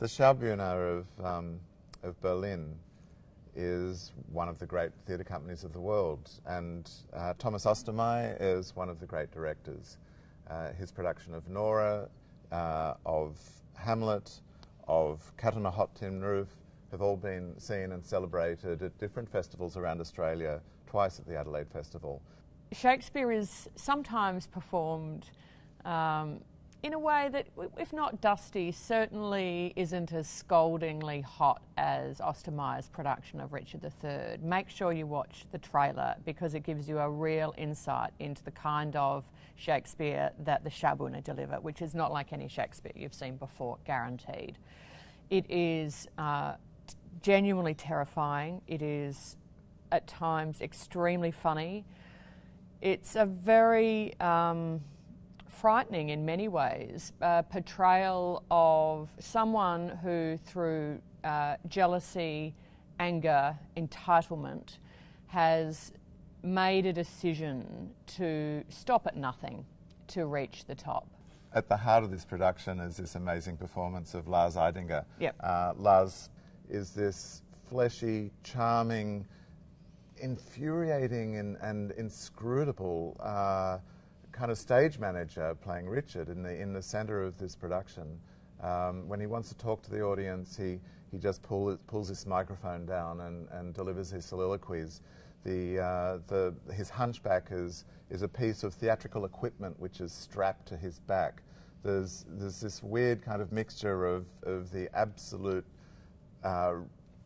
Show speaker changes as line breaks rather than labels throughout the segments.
The Schaubühne of, um, of Berlin is one of the great theatre companies of the world, and uh, Thomas Ostermeier is one of the great directors. Uh, his production of Nora, uh, of Hamlet, of Cat on a Hot Tin Roof have all been seen and celebrated at different festivals around Australia, twice at the Adelaide Festival.
Shakespeare is sometimes performed um, in a way that, if not dusty, certainly isn't as scoldingly hot as Ostermeier's production of Richard III. Make sure you watch the trailer because it gives you a real insight into the kind of Shakespeare that the Schaubühne deliver, which is not like any Shakespeare you've seen before, guaranteed. It is uh, genuinely terrifying. It is at times extremely funny. It's a very um, frightening in many ways uh, portrayal of someone who, through uh, jealousy, anger, entitlement, has made a decision to stop at nothing to reach the top.
At the heart of this production is this amazing performance of Lars Eidinger.
Yep.
Uh, Lars is this fleshy, charming, infuriating, and, and inscrutable uh, kind of stage manager playing Richard in the in the centre of this production. Um, when he wants to talk to the audience, he he just pull, pulls his microphone down and, and delivers his soliloquies. The, uh, the his hunchback is is a piece of theatrical equipment which is strapped to his back. There's there's this weird kind of mixture of of the absolute uh,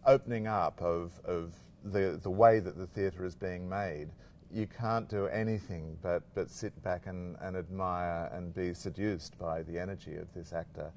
opening up of, of the, the way that the theatre is being made, you can't do anything but, but sit back and, and admire and be seduced by the energy of this actor.